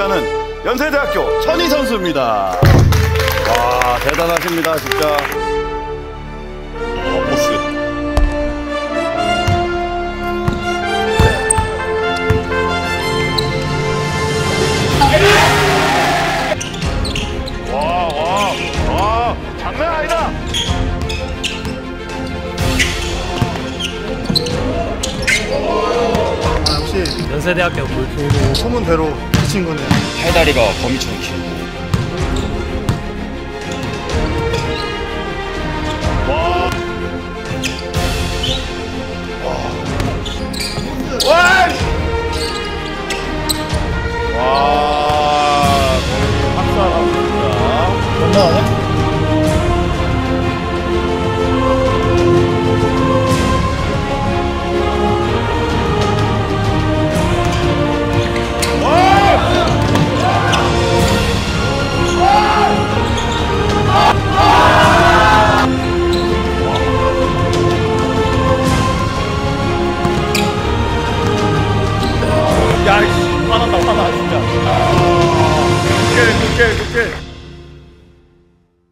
가는 연세대학교 천희 선수입니다. 와 대단하십니다 진짜. 어, 보스. 와, 와, 와, 장난 아니다. 연세대학교 골프 소문대로 이 친구는 팔다리가 거미처럼 길고 와! 화나, 진짜. Okay.